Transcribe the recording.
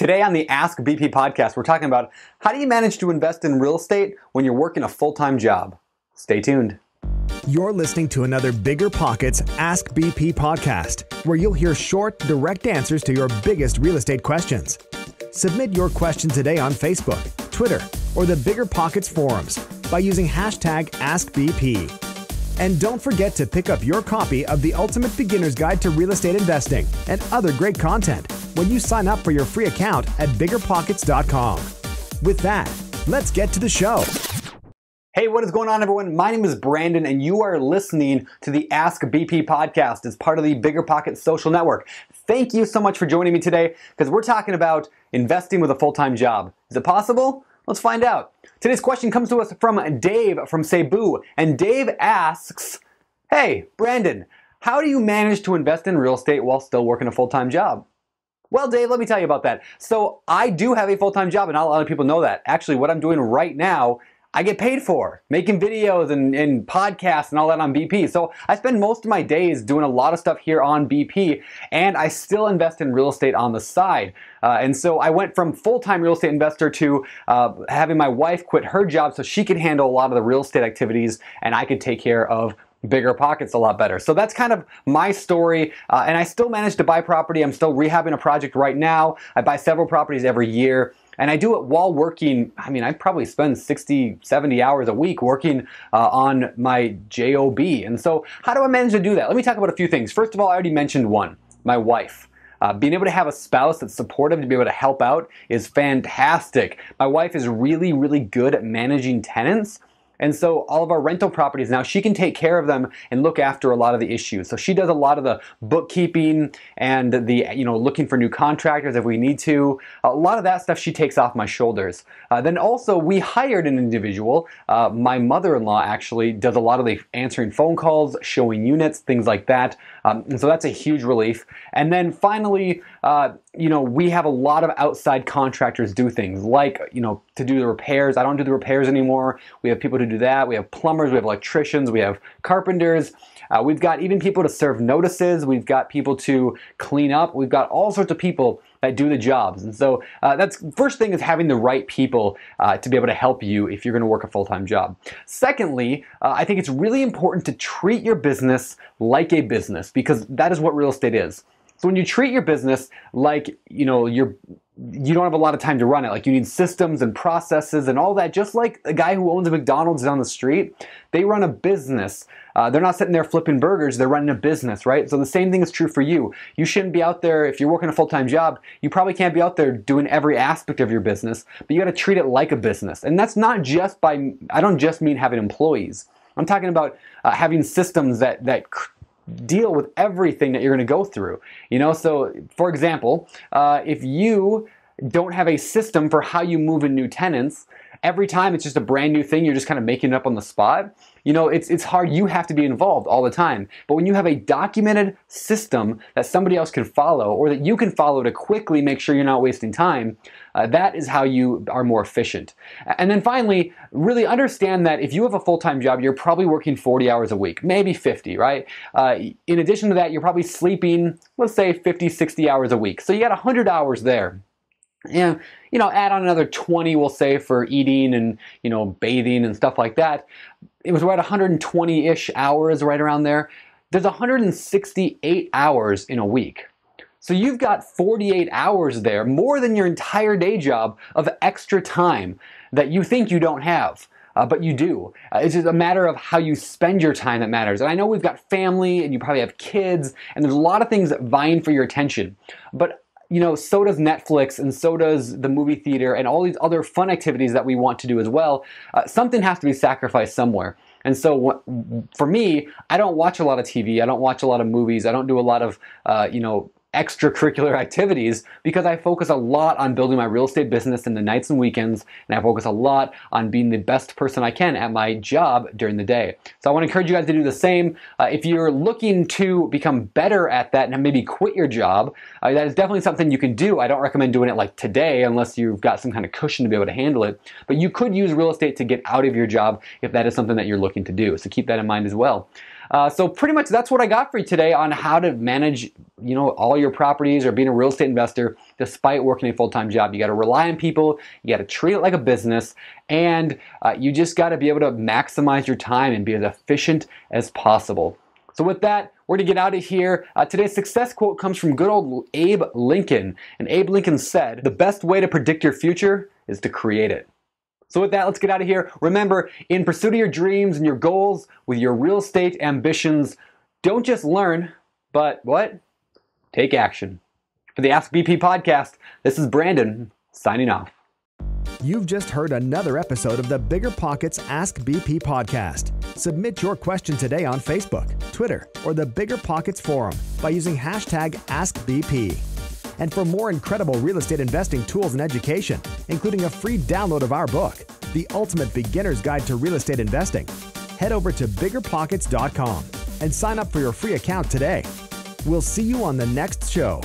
Today on the Ask BP podcast, we're talking about how do you manage to invest in real estate when you're working a full time job? Stay tuned. You're listening to another Bigger Pockets Ask BP podcast, where you'll hear short, direct answers to your biggest real estate questions. Submit your question today on Facebook, Twitter, or the Bigger Pockets forums by using hashtag AskBP. And don't forget to pick up your copy of the Ultimate Beginner's Guide to Real Estate Investing and other great content when you sign up for your free account at biggerpockets.com. With that, let's get to the show. Hey, what is going on, everyone? My name is Brandon, and you are listening to the Ask BP podcast as part of the Bigger Pockets social network. Thank you so much for joining me today because we're talking about investing with a full time job. Is it possible? Let's find out. Today's question comes to us from Dave from Cebu, and Dave asks, Hey, Brandon, how do you manage to invest in real estate while still working a full time job? Well, Dave, let me tell you about that. So, I do have a full time job, and not a lot of people know that. Actually, what I'm doing right now I get paid for making videos and, and, podcasts and all that on BP. So I spend most of my days doing a lot of stuff here on BP, and I still invest in real estate on the side. Uh, and so I went from full time real estate investor to uh, having my wife quit her job so she could handle a lot of the real estate activities, and I could take care of bigger pockets a lot better. So that's kind of my story. Uh, and I still manage to buy property. I'm still rehabbing a project right now. I buy several properties every year. And I do it while working. I mean, I probably spend 60, 70 hours a week working uh, on my JOB. And so, how do I manage to do that? Let me talk about a few things. First of all, I already mentioned one my wife. Uh, being able to have a spouse that's supportive to be able to help out is fantastic. My wife is really, really good at managing tenants. And so all of our rental properties now, she can take care of them and look after a lot of the issues. So she does a lot of the bookkeeping and the, you know, looking for new contractors if we need to. A lot of that stuff she takes off my shoulders. Uh, then also we hired an individual. Uh, my mother-in-law actually does a lot of the answering phone calls, showing units, things like that. Um, and so that's a huge relief. And then finally, uh, you know, we have a lot of outside contractors do things like, you know, to do the repairs. I don't do the repairs anymore. We have people to do that. We have plumbers, we have electricians, we have carpenters. Uh, we've got even people to serve notices. We've got people to clean up. We've got all sorts of people that do the jobs. And so uh, that's first thing is having the right people uh, to be able to help you if you're going to work a full-time job. Secondly, uh, I think it's really important to treat your business like a business because that is what real estate is. So when you treat your business like, you know, you're you don't have a lot of time to run it. Like you need systems and processes and all that. Just like a guy who owns a McDonald's down the street, they run a business. Uh, they're not sitting there flipping burgers. They're running a business, right? So the same thing is true for you. You shouldn't be out there if you're working a full-time job. You probably can't be out there doing every aspect of your business, but you got to treat it like a business. And that's not just by. I don't just mean having employees. I'm talking about uh, having systems that that deal with everything that you're going to go through. You know, so for example, uh, if you don't have a system for how you move in new tenants, every time it's just a brand new thing, you're just kind of making it up on the spot. You know, it's, it's hard. You have to be involved all the time. But when you have a documented system that somebody else can follow or that you can follow to quickly make sure you're not wasting time, uh, that is how you are more efficient. And then finally, really understand that if you have a full time job, you're probably working 40 hours a week, maybe 50, right? Uh, in addition to that, you're probably sleeping, let's say 50, 60 hours a week. So you got 100 hours there. And you know, add on another 20, we'll say, for eating and you know, bathing and stuff like that. It was right 120-ish hours, right around there. There's 168 hours in a week. So you've got 48 hours there, more than your entire day job of extra time that you think you don't have. Uh, but you do. Uh, it's just a matter of how you spend your time that matters. And I know we've got family and you probably have kids, and there's a lot of things vying for your attention. But you know, so does Netflix and so does the movie theater and all these other fun activities that we want to do as well. Uh, something has to be sacrificed somewhere. And so for me, I don't watch a lot of TV. I don't watch a lot of movies. I don't do a lot of, uh, you know, extracurricular activities because I focus a lot on building my real estate business in the nights and weekends, and I focus a lot on being the best person I can at my job during the day. So I want to encourage you guys to do the same. Uh, if you're looking to become better at that and maybe quit your job, uh, that is definitely something you can do. I don't recommend doing it like today unless you've got some kind of cushion to be able to handle it, but you could use real estate to get out of your job if that is something that you're looking to do. So keep that in mind as well. Uh, so pretty much that's what I got for you today on how to manage, you know, all your properties or being a real estate investor despite working a full-time job. You got to rely on people. You got to treat it like a business, and uh, you just got to be able to maximize your time and be as efficient as possible. So with that, we're gonna get out of here. Uh, today's success quote comes from good old Abe Lincoln, and Abe Lincoln said, "The best way to predict your future is to create it." So with that, let's get out of here. Remember, in pursuit of your dreams and your goals with your real estate ambitions, don't just learn, but what? Take action. For the Ask BP podcast, this is Brandon signing off. You've just heard another episode of the Bigger Pockets Ask BP podcast. Submit your question today on Facebook, Twitter, or the Bigger Pockets forum by using hashtag AskBP. And for more incredible real estate investing tools and education, including a free download of our book, The Ultimate Beginner's Guide to Real Estate Investing, head over to biggerpockets.com and sign up for your free account today. We'll see you on the next show.